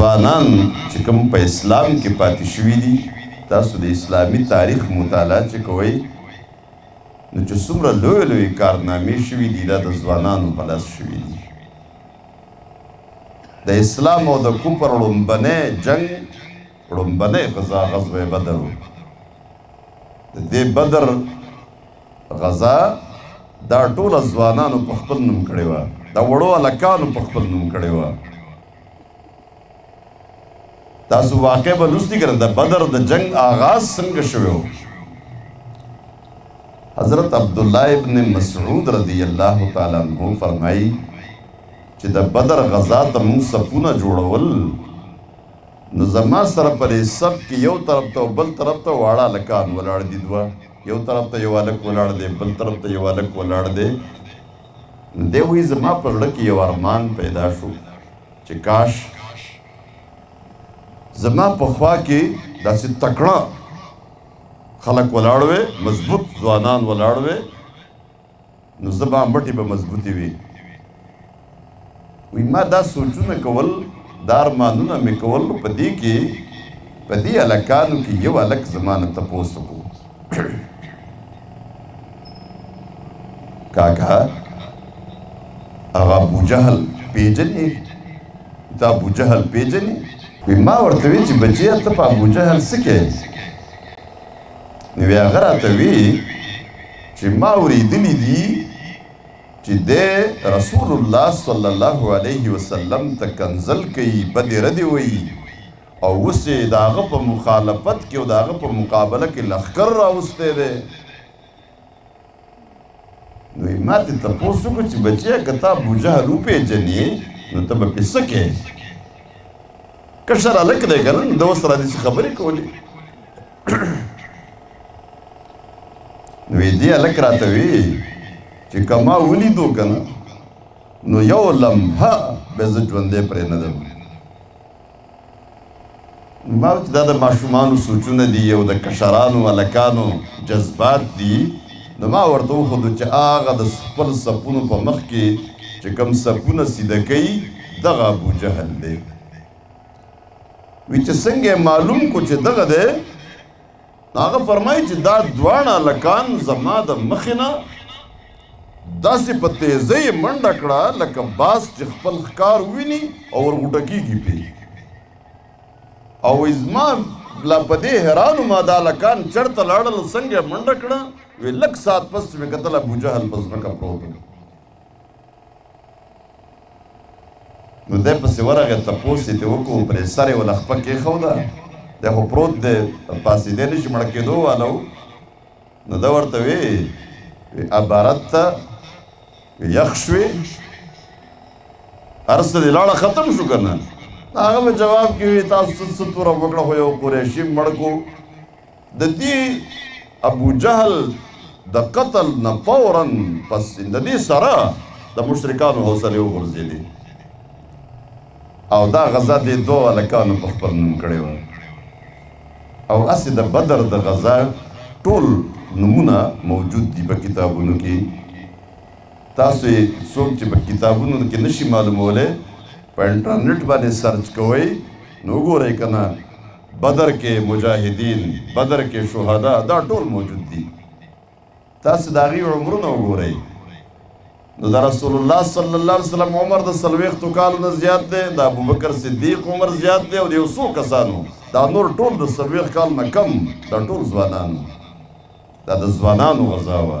ځوانان چې کوم په اسلام کې پاتې شوي دي تاسو د اسلامي تاریخ مطالعه چې کوئ نو چې څومره لوی لوی کارنامې شوي دي دا د ځوانانو په لاس شوي دي د اسلام او د کفر ړومبنی جنگ ړومبنی غزا غزوه بدر و د دې بدر غزا دا ټوله ځوانانو په خپل نوم کړې وه دا وړو هلکانو په خپل نوم کړې وه تاسو واقع به لوستي کړئ د بدر د جنگ آغاز څنګه شوو حضرت عبد الله ابن مسعود رضی الله تعالی عنہ فرمایي چې د بدر غزا ته موږ صفونه جوړول نو زما سره پرې سب کې یو طرف ته بل طرف ته واړه لکان ولاړ دي دوا یو طرف ته یو الک ولاړ دی بل طرف ته یو الک ولاړ دی دی وایي زما په زړه کې یو ارمان پیدا شو چې کاش زما په خوا کې داسې تکړه خلک ولاړ وي مضبوط ځوانان ولاړ وي نو زما مټې به مضبوطې وي وی ما دا سوچونه کول دا ارمانونه مې کول په دې کې په دې الکانو کې یو الک زمانه تپوس کو کاکا هغه ابو جهل پیژنې دا ابو جهل پیژنې وی ما ورته وی چې بچیا ته په ابو جهل سکه نو هغه راته وی چې ما ورېدلې دي چی دی رسول الله صلی الله علیه وسلم ته کنځل کوي، بدې ردې وایي او اوس یې د هغه په مخالفت کې او د هغه په مقابله کې لښکر راوستی دی. نو یې ما ته تپوس وکړو چې بچیه که تا ابوجهل وپېژنې نو ته به پې څه کوې؟ کشر هلک دی که نه نو ده ورسره داسې خبرې کولې. وی دی الک راته وی چې کما ولي دو کنه نو یو لمحه به زه ژوندې پرې نه دم ما چې دا د ماشومانو سوچونه دي او د کشرانو الکانو جذبات دي نو ما ورته وښودو چې هغه د خپل سپونو په مخ کې چې کوم سپونه سیده کوي دغه ابو جهل دی وی چې څنګه معلوم کو چې دغه ده هغه فرمایي چې دا دواړه لکان زما د مخینه داسې په تیزۍ منډه کړه لکه باز چې خپل ښکار ویني او ورغوټه کېږي پرې او زما لا په دې حیران ما دا لکان چرته لاړل څنګه منډه کړه وی لک سات پس مې کتل ابو جهل پس مکه پروت نو دی پسې ورغی تپوس یې ترې وکړو پرې سر یې وله خپه کېښوده دی خو پروت دی پاڅېدی نه شي مړه کېدو والا و نو ده ورته وې عبارت ته یخ شوې هر څه دې لاړه ختم شو که نه هغه به جواب کې وي تاسو څه توره وکړه خو یو قریشي مړ کو د دې ابو جهل د قتل نه فورا پس د دې سره د مشرکانو حوصله وغورځېدې او دا غزا دې دوه هلکانو په خپل نوم کړې وه او هسې د بدر د غزا ټول نمونه موجود دي په کتابونو کې تاسو یې څوک چې په کتابونو کې نشي معلومولی په انټرنیټ باندې سرچ کوئ نو وګورئ که نه بدر کې مجاهدین بدر کې شهدا دا ټول موجود دي تاسو دا غي عمرونه وګورئ نو دا رسول الله صلی الله علیه وسلم عمر د سلويختو کالو نه زیات دی د ابوبکر صدیق عمر زیات دی او د یو څو کسانو دا نور ټول د سلويخ کال نه کم دا ټول ځوانانو دا د ځوانانو غزا وه